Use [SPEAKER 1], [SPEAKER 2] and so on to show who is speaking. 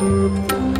[SPEAKER 1] Música